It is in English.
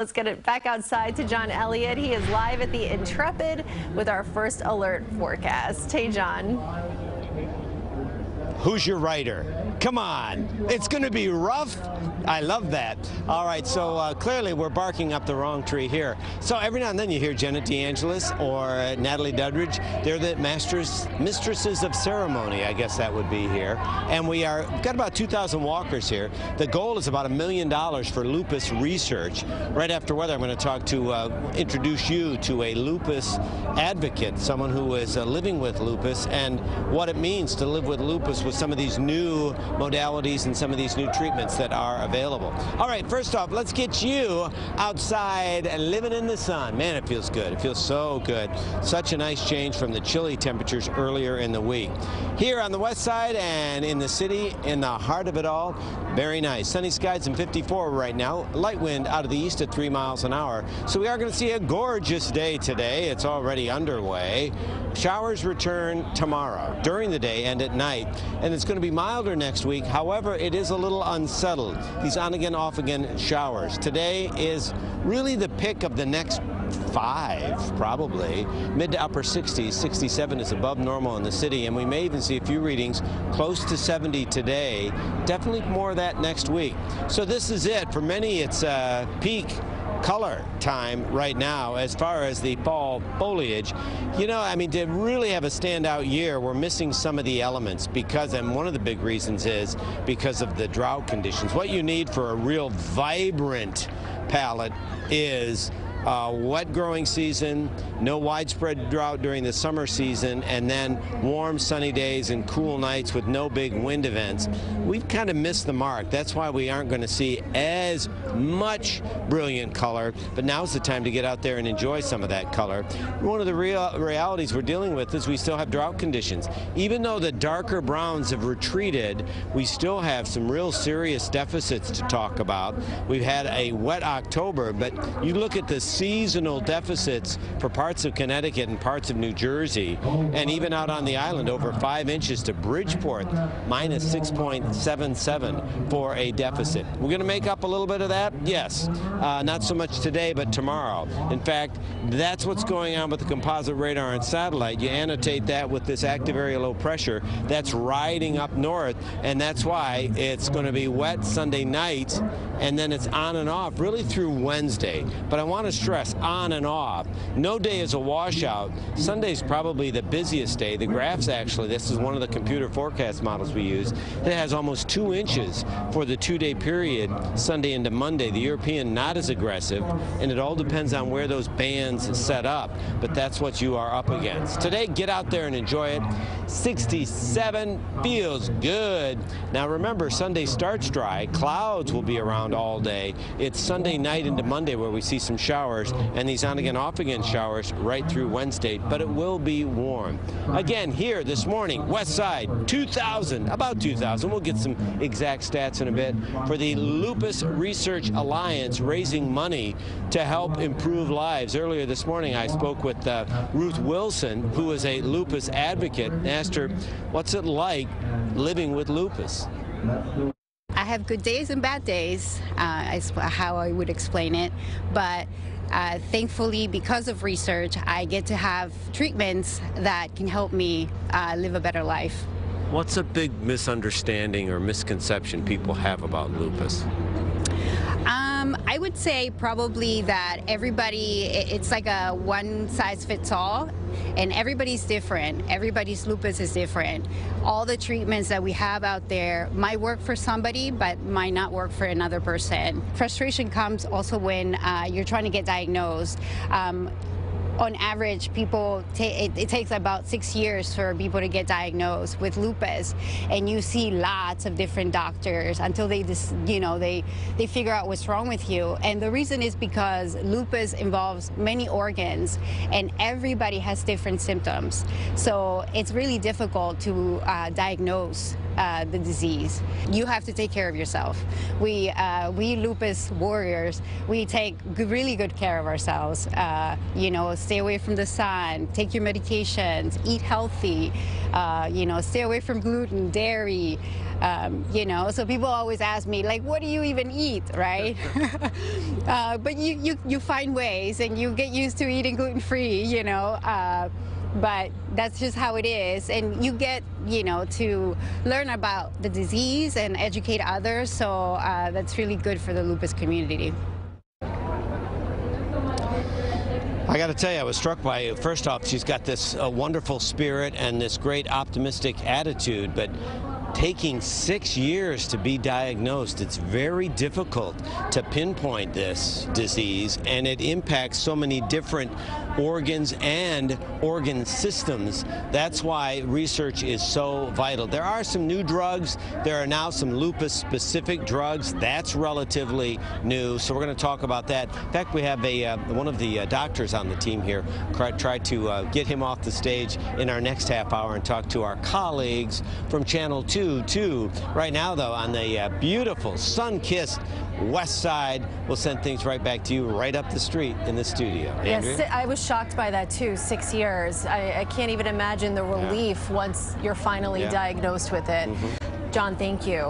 Let's get it back outside to John Elliott. He is live at the Intrepid with our first alert forecast. Hey, John. Who's your writer? Come on. It's going to be rough. I love that. All right, so uh, clearly we're barking up the wrong tree here. So every now and then you hear Jenna DeAngelis or uh, Natalie Duddridge. They're the masters, mistresses of ceremony, I guess that would be here. And we are got about 2,000 walkers here. The goal is about a million dollars for lupus research. Right after weather, I'm going to talk to uh, introduce you to a lupus advocate, someone who is uh, living with lupus and what it means to live with lupus with some of these new modalities and some of these new treatments that are available. All right, first off, let's get you outside and living in the sun. Man, it feels good. It feels so good. Such a nice change from the chilly temperatures earlier in the week. Here on the west side and in the city, in the heart of it all, very nice. Sunny skies and 54 right now. Light wind out of the east at 3 miles an hour. So we are going to see a gorgeous day today. It's already underway. Showers return tomorrow during the day and at night. And it's going to be milder next week. However, it is a little unsettled. These on again, off again showers. Today is really the pick of the next five, probably. Mid to upper 60s. 67 is above normal in the city, and we may even see a few readings close to 70 today. Definitely more of that next week. So this is it. For many, it's a peak color time right now as far as the fall foliage. You know, I mean, to really have a standout year, we're missing some of the elements because, and one of the big reasons is because of the drought conditions. What you need for a real vibrant palette is uh, wet growing season, no widespread drought during the summer season, and then warm sunny days and cool nights with no big wind events. We've kind of missed the mark. That's why we aren't going to see as much brilliant color, but now's the time to get out there and enjoy some of that color. One of the real realities we're dealing with is we still have drought conditions. Even though the darker browns have retreated, we still have some real serious deficits to talk about. We've had a wet October, but you look at the seasonal deficits for parts of Connecticut and parts of New Jersey, and even out on the island, over five inches to Bridgeport, minus 6.77 for a deficit. We're going to make up a little bit of that? Yes. Uh, not so much today, but tomorrow. In fact, that's what's going on with the composite radar and satellite. You annotate that with this active area low pressure that's riding up north, and that's why it's going to be wet Sunday night, and then it's on and off really through Wednesday. But I want to stress on and off. No day is a washout. Sunday's probably the busiest day. The graphs actually, this is one of the computer forecast models we use, that has almost two inches for the two-day period, Sunday into Monday. The European not as aggressive, and it all depends on where those bands set up, but that's what you are up against. Today, get out there and enjoy it. 67 feels good. Now remember, Sunday starts dry. Clouds will be around all day. It's Sunday night into Monday where we see some showers and these on again, off again showers right through Wednesday, but it will be warm. Again, here this morning, west side, 2,000, about 2,000. We'll get some exact stats in a bit for the Lupus Research Alliance raising money to help improve lives. Earlier this morning, I spoke with uh, Ruth Wilson, who is a lupus advocate, and asked her, what's it like living with lupus? I have good days and bad days, uh, is how I would explain it. But uh, thankfully, because of research, I get to have treatments that can help me uh, live a better life. What's a big misunderstanding or misconception people have about lupus? Um, I would say probably that everybody, it's like a one size fits all, and everybody's different. Everybody's lupus is different. All the treatments that we have out there might work for somebody, but might not work for another person. Frustration comes also when uh, you're trying to get diagnosed. Um, on average, people it, it, takes about six years for people to get diagnosed with lupus, and you see lots of different doctors until they just you know they they figure out what's wrong with you. And the reason is because lupus involves many organs, and everybody has different symptoms. So it's really difficult to uh, diagnose uh, the disease. You have to take care of yourself. We, uh, we lupus warriors, we take really good care of ourselves. Uh, you know, stay away from the sun, take your medications, eat healthy, uh, you know, stay away from gluten, dairy. Um, you know, so people always ask me, like, what do you even eat, right? uh, but you, you, you find ways and you get used to eating gluten free, you know. But that's just how it is. And you get you know to learn about the disease and educate others. So uh, that's really good for the lupus community. I got to tell you, I was struck by, first off, she's got this uh, wonderful spirit and this great optimistic attitude, but taking six years to be diagnosed, it's very difficult to pinpoint this disease, and it impacts so many different organs and organ systems. That's why research is so vital. There are some new drugs. There are now some lupus-specific drugs. That's relatively new, so we're going to talk about that. In fact, we have a uh, one of the uh, doctors on the team here. Try, try to uh, get him off the stage in our next half hour and talk to our colleagues from Channel 2 too. Right now, though, on the uh, beautiful, sun-kissed west side, we'll send things right back to you, right up the street in the studio. Andrea? Yes, I was shocked by that too. Six years. I, I can't even imagine the relief once you're finally Yeah. diagnosed with it. Mm-hmm. John, thank you.